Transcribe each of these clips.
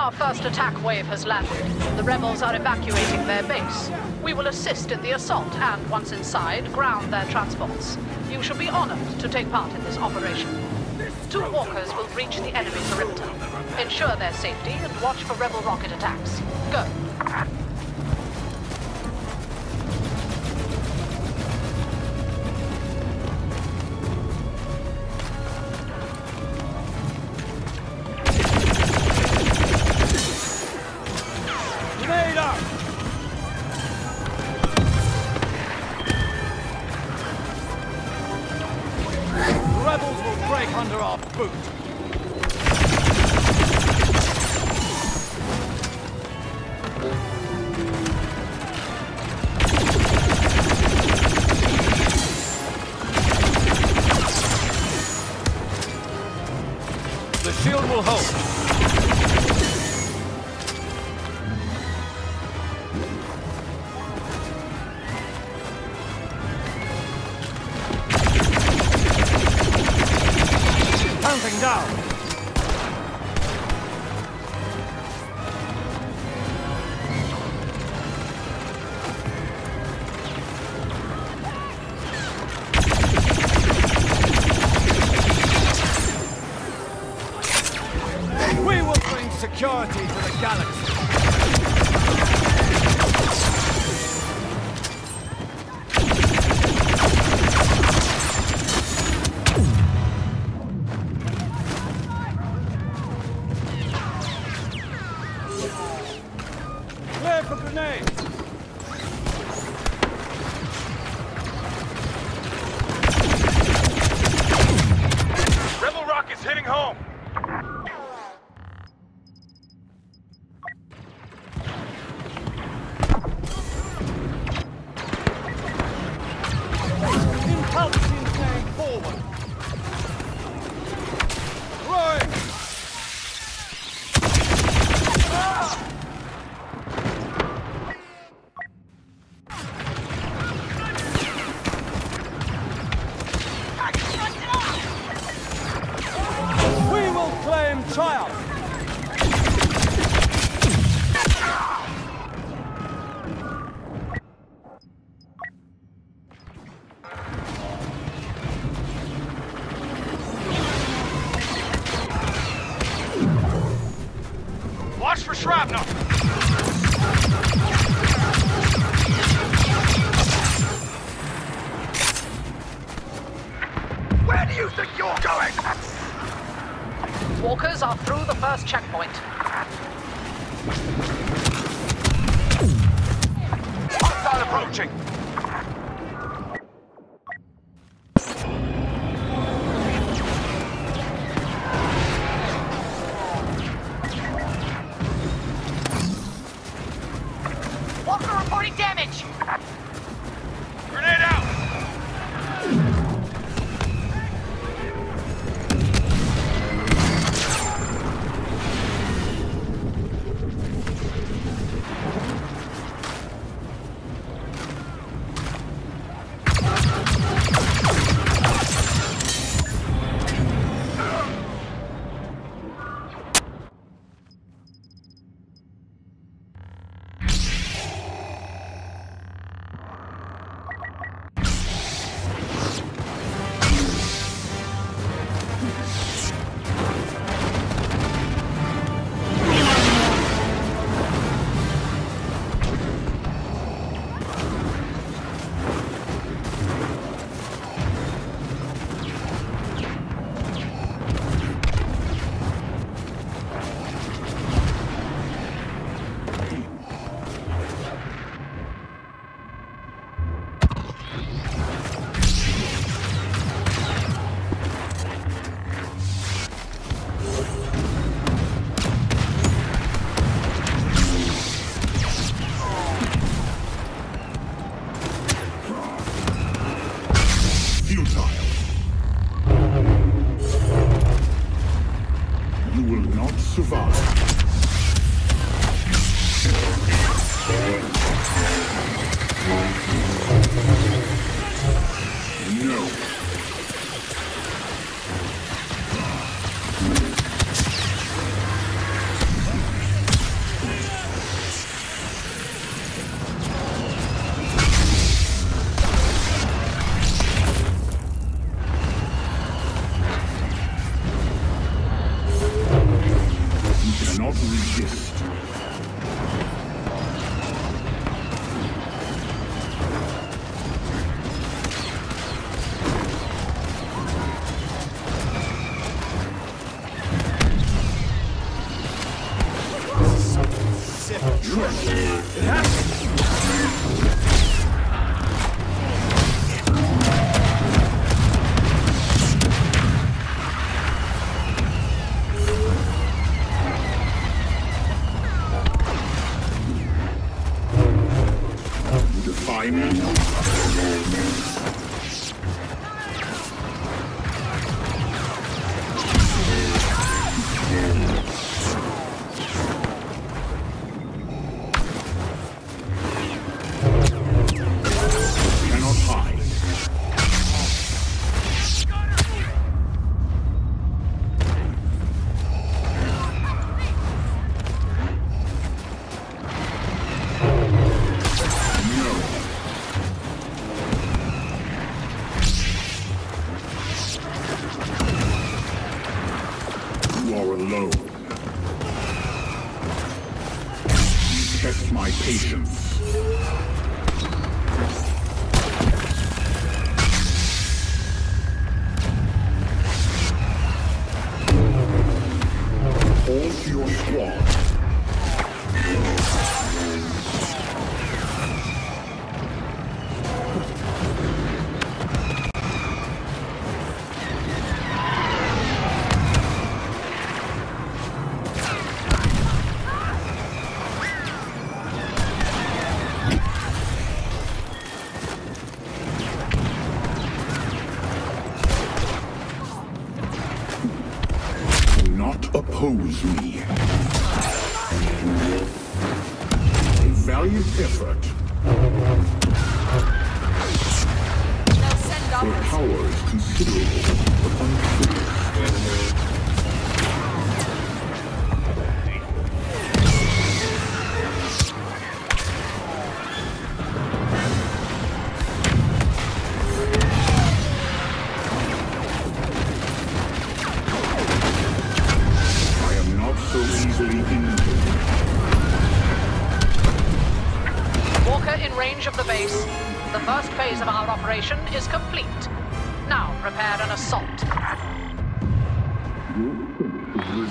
Our first attack wave has landed. The rebels are evacuating their base. We will assist in the assault and, once inside, ground their transports. You shall be honored to take part in this operation. Two walkers will reach the enemy perimeter. Ensure their safety and watch for rebel rocket attacks. Go. The security to the galaxy. Approaching. Survive. not resist. time.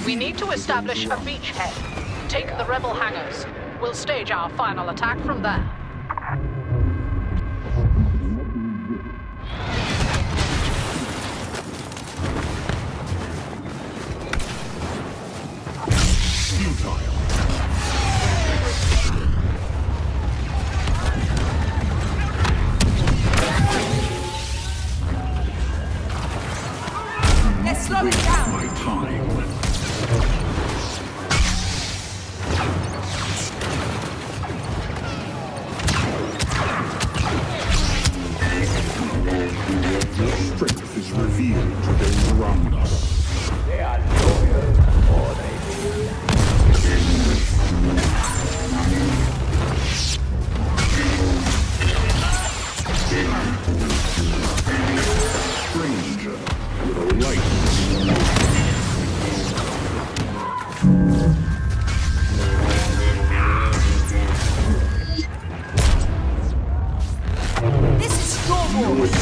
We need to establish a beachhead. Take the rebel hangars. We'll stage our final attack from there.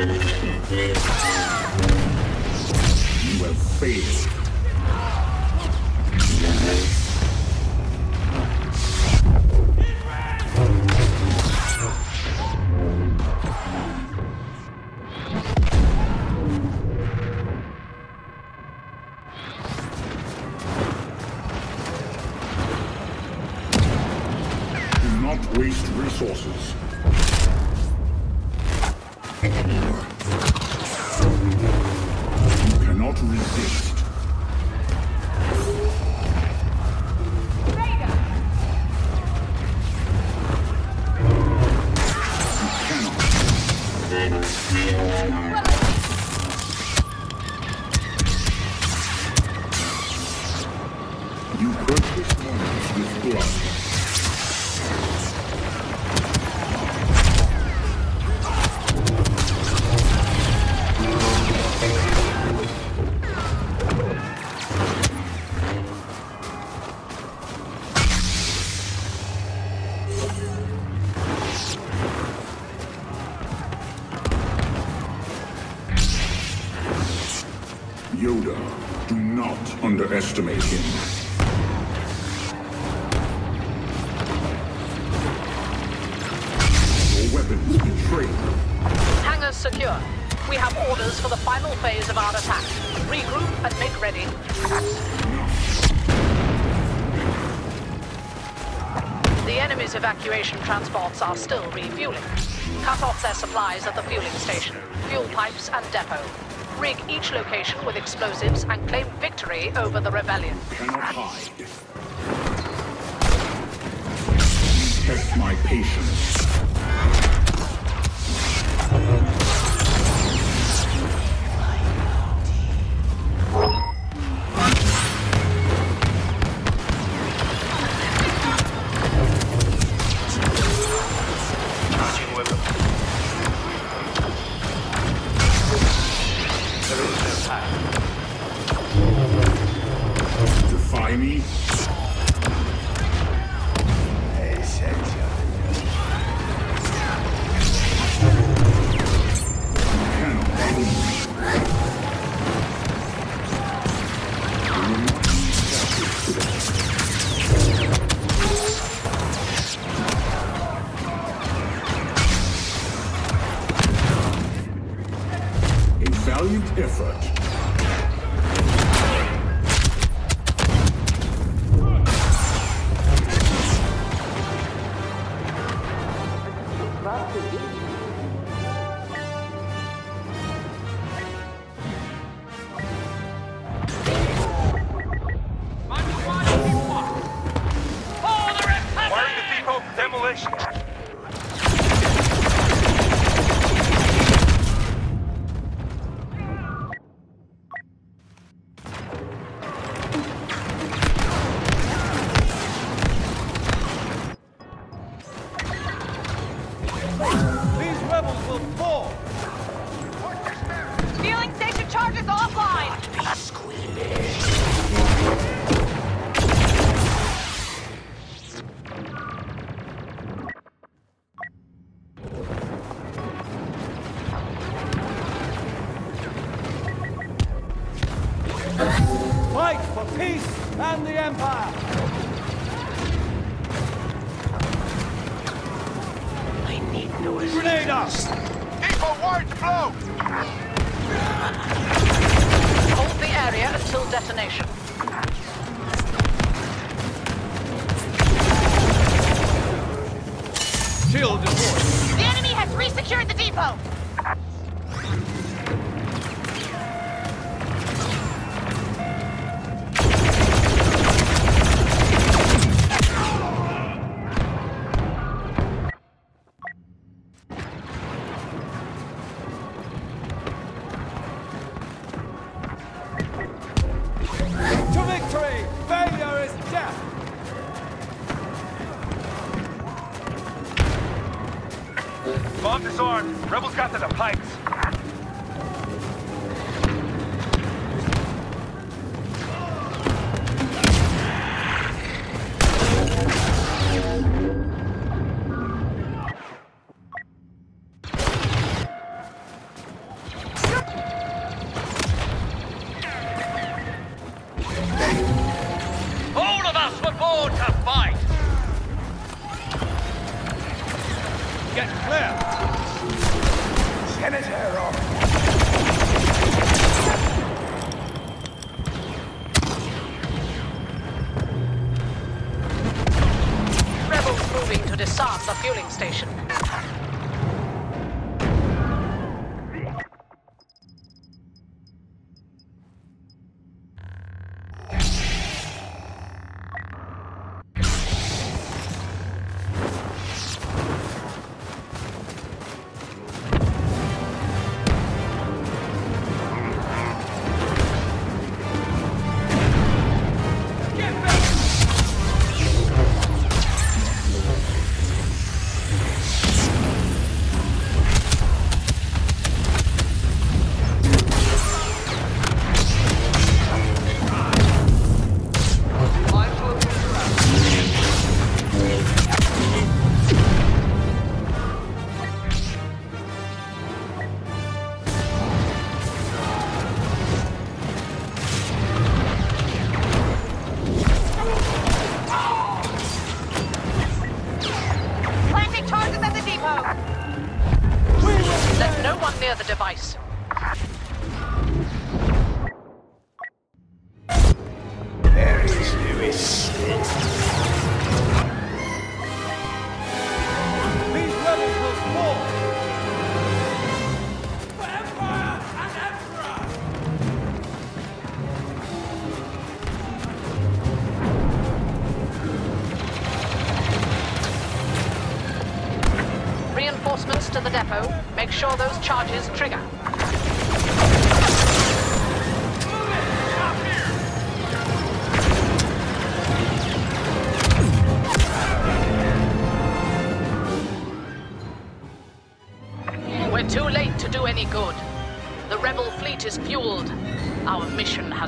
You have failed. Underestimate him. Your weapons betray you. Hangars secure. We have orders for the final phase of our attack. Regroup and make ready. The enemy's evacuation transports are still refueling. Cut off their supplies at the fueling station, fuel pipes and depot. Rig each location with explosives and claim victory over the rebellion. Cannot hide. Test my patience. Valiant Fight for peace and the Empire! I need no Grenade us! Depot wired to blow! Hold the area until detonation. Shield deployed. The enemy has resecured the depot. Moving to the fueling station.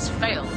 Has failed.